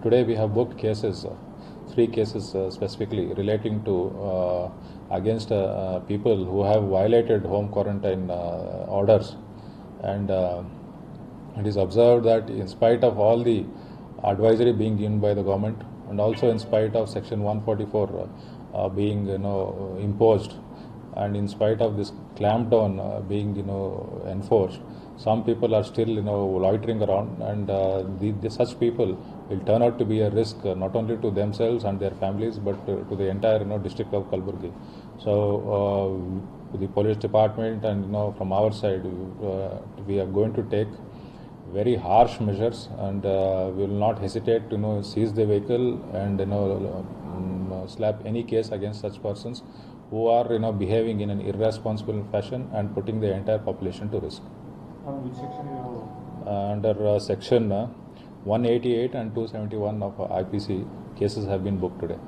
Today we have booked cases, uh, three cases uh, specifically relating to uh, against people who have violated home quarantine orders, and it is observed that in spite of all the advisory being given by the government, and also in spite of Section 144 uh, uh, being you know imposed, and in spite of this clampdown uh, being you know enforced, some people are still you know loitering around, and uh, the, the, such people will turn out to be a risk uh, not only to themselves and their families, but uh, to the entire you know district of Kalaburagi. So. Uh, the police department and you know from our side uh, we are going to take very harsh measures and we will not hesitate to you know seize the vehicle and you know um, slap any case against such persons who are you know behaving in an irresponsible fashion and putting the entire population to risk. On which section you uh, under uh, section uh, 188 and 271 of uh, IPC cases have been booked today